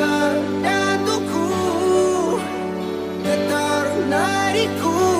getar datukku Getar nadiku